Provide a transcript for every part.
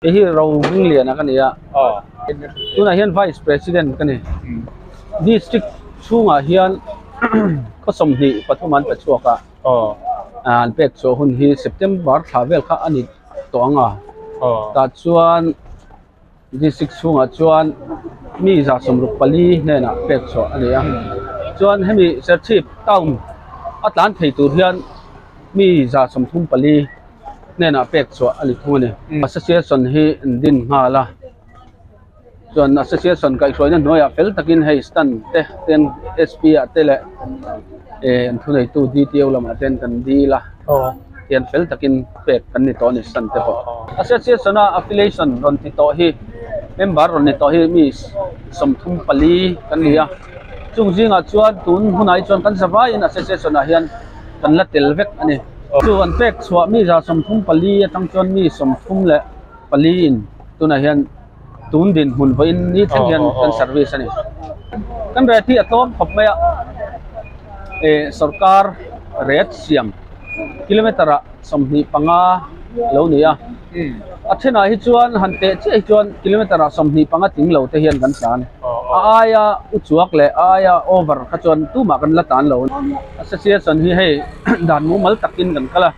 cái hi rau vinh liền cái này ạ ờ tu này hiện vice president cái này district chung à hiện có sầm đi bắt đầu man bắt chuộc à ờ à bek so hun hi september travel kha ani toanga ờ ta chuan district chung à chuan mi za som ruk pali ne na bek so ani a chuan hemi sir chief town atlan thei tur hian mi za som thum pali ne na pek so ali thungani association hi din nga la. Chuan association kai hroina noya fel takin hei stan te ten sp a te le. E an thunei tu detail lama ten kan di la. Ờ tian fel takin pek kan ni to ni stan te po. Association a affiliation ron ti to hi. Member ron ni to hi mi som thum pali kan ni a chung jinga chuan tun hunai chuan kan zawai in association a hian kan la tel vek ani ตัวนเป็กสวามีจะสมทุ่มปลีทั้งจนมีสมทุ่มและปลีนตัวนั้นเห็นตูนดินหุ่นไปนี่ทั้งเห็นกันเซอร์วิสนี่กันเรที่อัตโมขบเมียเออสรการเรทเซียมกิโลเมตรละสมนีปังอาเหล่านี้อะอัชนาฮิจวนหันเตะเชฮิจวนกิโลเมตรละสมนีปังอาถึงเหล่าเทียนกันสาน aya uchuak le aya over. Kha chuan tu ma kan la tan lo association hi hei dan mu mal takin kan kala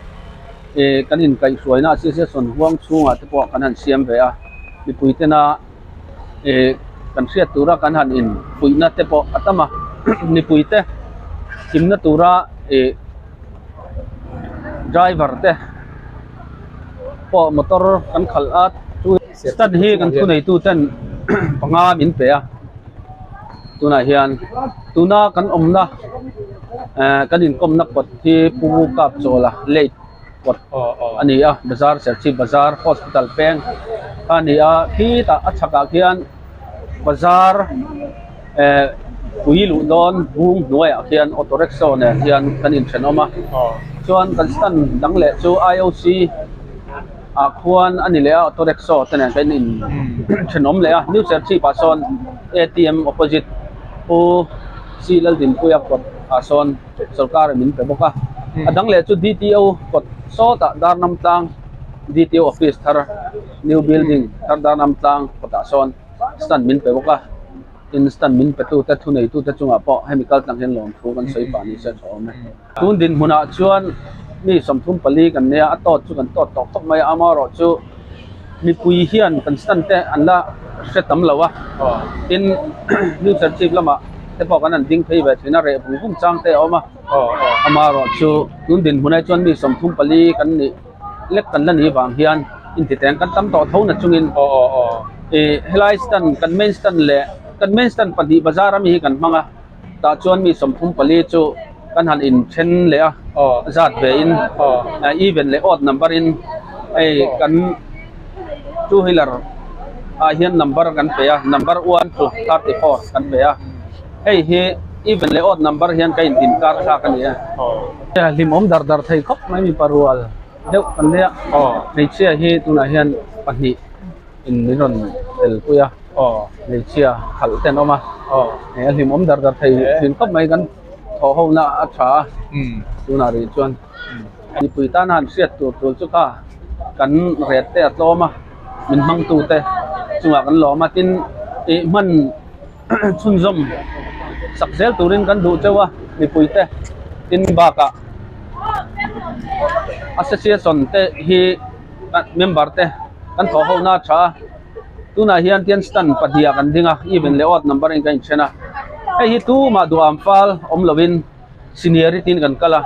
e kan in kai suaina association huang chunga te po kan han siam ve a mi puitena e kan sia tura kan han in. Puina te po atama ni puite kimna tura e driver te po motor kan khal at tu stat hi kan thu nei tu ten panga min pe a tuna hian tuna kan omna kan in komna pot hi pumu kap chola late pot ờ ờ. Ani a bazar serchi bazar hospital peng. Ani a thi ta achaka khian bazar eh uilu don bung noi a khian auto rickshaw ne hian kan in thenoma ờ. Chuan kan stan dang le chu IOC a khuan ani le auto rickshaw tene kan in thenom le a new serchi pa son ATM opposite o silal din puyak kot a son sarkar min pe boka adang le chu DTO kot so ta darnam tlang DTO office thar new building thar darnam tlang kot a son stan min pe boka instant min pe tu ta thu nei tu ta chunga po chemical tang hen lom thu kan soi pa ni se chom ne tun din huna chuan mi som thum pali kan ne a to chu kan to tok tok mai ama ro chu mi pui hian kan stan te an la se tam lawa ờ in new chief lama te po kan an ding phei ve thina re bung bung chang te ờ ama ro chu tun din hunai chuan mi som thum pali kan ni lek kan la ni wang hian in ti teng kan tam to tho na chungin ờ ờ ờ e helai stan kan main stan le kan main stan padi bazar mi kan manga ta chuan mi som thum pali chu kan han in chen le a zat ve in ờ a even le odd number in ai kan two wheeler a hian number kan pe a number 1 to 34 kan pe a hei hi even le odd number hian kai din kar kha kan ya ya lim om dar dar thai khop mai mi parual deu kan le ờ. Nei chia hi tuna hian pahni in niron tel puya ờ. Nei chia khal ten oma ờ. E lim om dar dar thai din khop mai kan tho ho na a tha ừ. Tuna ri chuan. Ni pui tan han siat tu tu chu ka kan ret te atloma min mang tu te chunga kan lo ma tin e man chun zom sak zel turin kan du chewa ni pui te tin ba ka association te hi kan member te kan tho ho na tha tuna hian tian stan padia kan dinga even le ot number in kan chena e hi tu ma du am fal om lovin seniority kan kala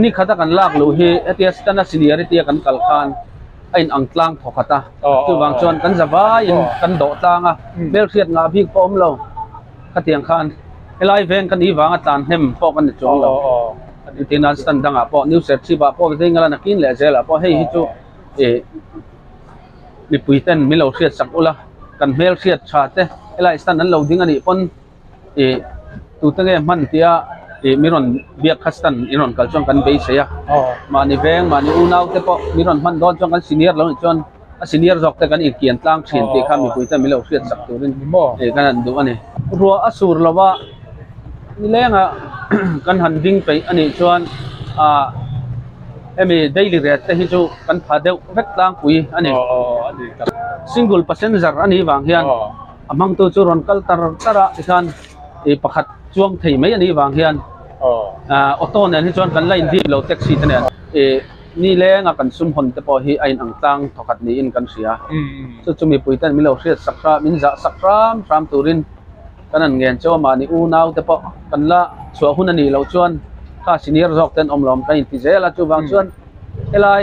ni khata kan lak lo hi atias tana seniority kan kal khan ain ang tlang thokata Ờ, tu ờ, wang ờ. chuan kan zawa in Ờ. kan do tlanga bel khiat nga bik pom lo khatiang khan. Helai veng kan i wanga tan hem po kan ờ chong lo ờ. Tinan stan danga po new set chi ba po te ngala na kin le zela po hei hi chu e ni puiten mi lo hriat sak ula kan mel hriat tha te helai stan an lo ding ani pon e tu te nge man tia thì mi ron biak khastan i ron kal chong kan be se ya ma ni veng ma ni unau te po mi ron man don chong kan senior lo chon a senior jok te kan i kian tlang chin te kha mi pui ta mi lo fiat sak tu rin mo e kan an du ani ruwa asur lawa ni lenga kan han ding pe ani chuan a emi daily rate te hi chu kan pha deu vek tlang pui ani single passenger ani wang hian amang à, tu chu ron kal tar tara ikan e pakhat chuang thei mai ani à, wang hian ออโต้เนี่ยที่ชวนกันไล่ดีเราแท็กซี่เนี่ยเอนี่แรงกันซุ่มหนแต่พอฮีไอ้หนังตังถกัดนี้อินกันเสียซึ่งจะมีปุ๋ยแต่มีเลวเสียสักครามินจะสักครามสามตูรินกันนั่นเงี้ยเจ้ามานี่อูนาวแต่พอกันละสัวหุ่นนี่เราชวนข้าสินีร์จอกเต้นอมลอมกันอินทิเจลาจูบางชวนเอลย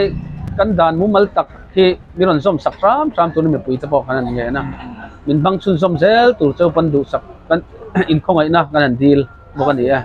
กันดานมุมัลตักที่มีรอนส้มสักครามสามตูรินมีปุ๋ยแต่พอกันนั่นเงี้ยนะมินบางชุนส้มเซลตูเจ้าปันดูสักกันอินคงไอ้นะกันนั่นดีลบอกกันดีอะ